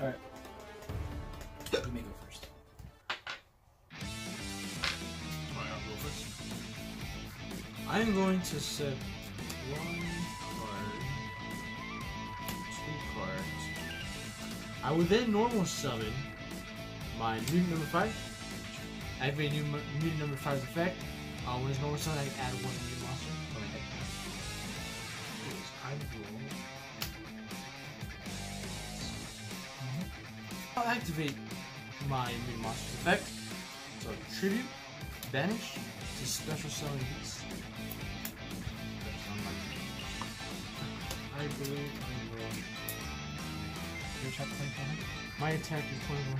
All right. Let me go first. All right, I'll go first. I'm going to set one card, two cards. I would then normal summon my mutant number five. Activate new mutant number five's effect. Uh, when it's normal summon, I add one new monster. Okay. I'm cool. I'll activate my mutant monster's effect. So tribute, banish to special summon beast. I believe I will. Your attack 2400. My attack is 2100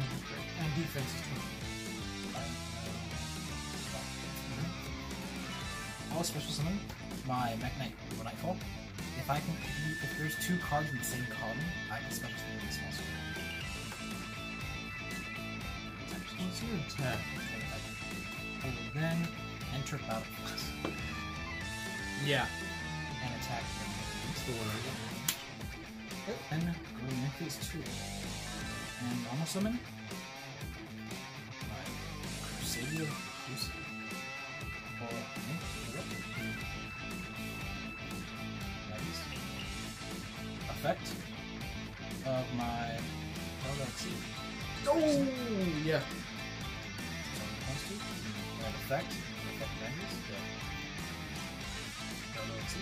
and defense is 20. Mm-hmm. I'll special summon my Mekk-Knight Evil Nightfall. If I can, if there's two cards in the same column, I can special summon this monster. What's your attack? I will then enter battle phase Yeah. and attack That's the got. Then go to Main Phase 2. And normal summon. Crusadia Crusader. And effect. Effect. And the- I'm going to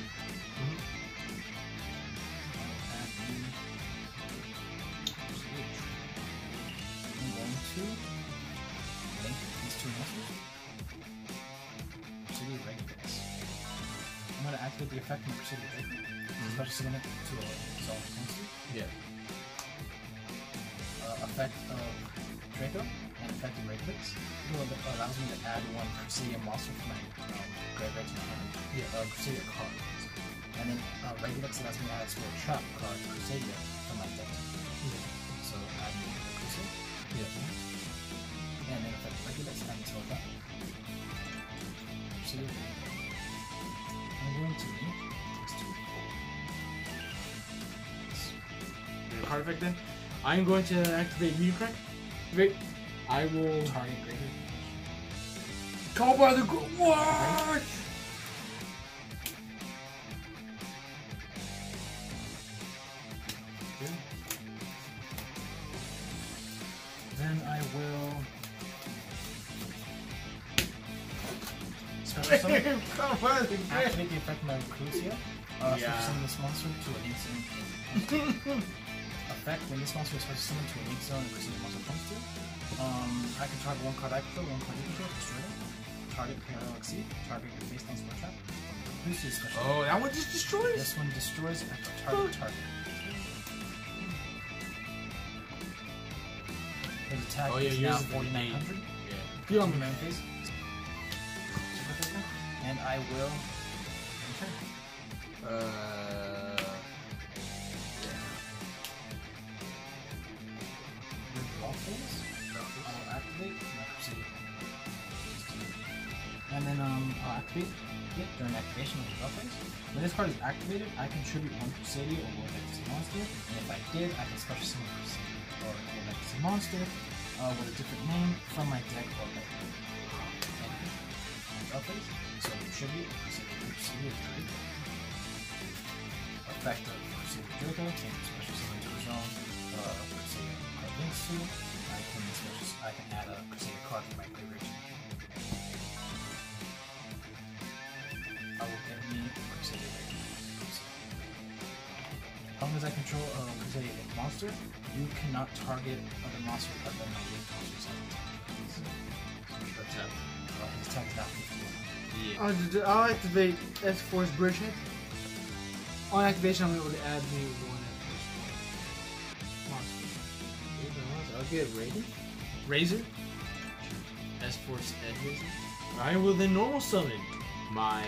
two the activate the effect my Presidio Draco. Special to a currency. Yeah. Uh, effect of Draco and effect of Regulex. It allows me to add one Presidio monster from my um, graveyard to my hand. Yeah. Uh, Presidio card. And then uh, Regulex allows me to add a spell trap card, Presidio, from my deck. So add the Crusader. Yeah. And then effect Regulus and spell trap. Presidio. I'm going to link these card effect then. I'm going to activate Mew Crack. Wait. I will Target greater. call by the gr- what? Then I will. Special summon. Call by the Activate the effect of my Crucia. Uh, Yeah. Summon this monster to a link zone. effect when this monster is special summoned to a link zone and Crucia monster comes to. Um, I can target one card I control, one card you control, destroy them. Target parallel exceed. Target your face spell trap. Crucia special. Oh, that one just destroys. This one destroys it after target target. His attack Oh, yeah, is now is the 4900. Yeah. Feel on the main phase. And I will. During activation of the phase. When this card is activated, I contribute one Crusadia or one Legacy monster. And if I did, I can special summon Crusadia or a Legacy monster uh, with a different name from my deck or. Withdraw phase. So contribute Crusadia. Effect of Crusadia Draco, change special summon to a zone. Uh, card links to. I can special, I can add a Crusadia card to my graveyard. As long as I control a Crusadia Link monster, you cannot target other monsters other than my Link monsters. What's up? Uh, his attack is now 51. Yeah. I'll, I'll activate S Force Bridgehead. On activation, I'm able to add me one S monster. I'll get Raiden. Razor. S Force Edge Razor. I will then normal summon my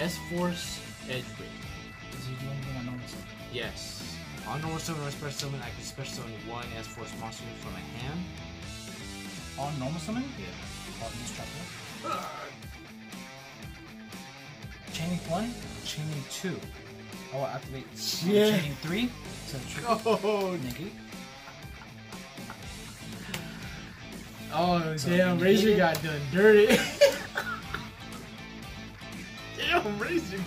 S Force Edge Razor. Does he do anything on normal summon? Yes. On normal summon or special summon, I can special summon one S Force monster from my hand. On normal summon? Yeah. I'll use trap one. Chaining one, chaining two. Oh, I will activate Yeah. chaining three to trigger Oh, negate. oh So damn, Razor got done dirty. damn, Razor.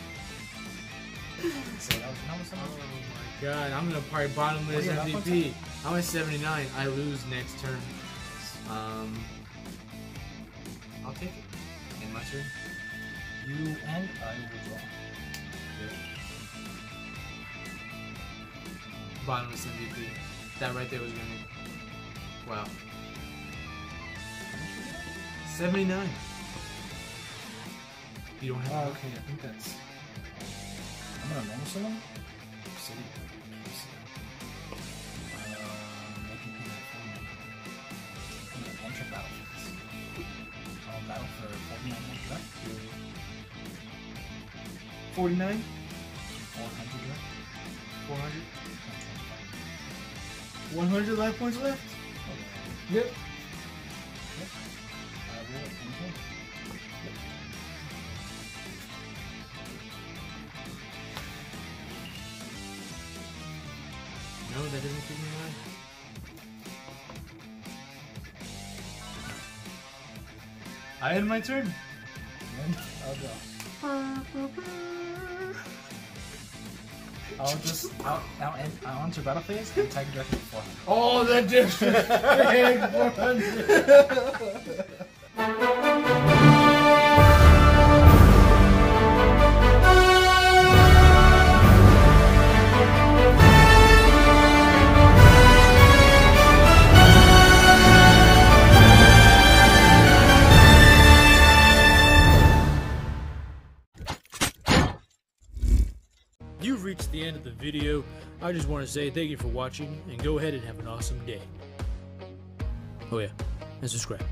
say that was your normal Oh my god, I'm gonna probably bottomless What are you MVP. I'm at 79. I lose next turn. Um, I'll take it. End my turn. You and I will draw. Bottomless MVP. That right there was gonna. Wow. 79. You don't have. Oh, okay, I think that's. I'm gonna normal summon. City. Um, making him a. I'm gonna enter battlefields. I'll battle for 49 next 49? 400 direct. 400? and 100 life points left? 25. Yep. I will enter. No, that doesn't give me life. I end my turn. And I'll draw. I'll just. I'll, I'll, end, I'll enter battle phase and attack directly beforehand. Oh, the disrespect! 400. End of the video. I just want to say thank you for watching and go ahead and have an awesome day. Oh yeah, and subscribe.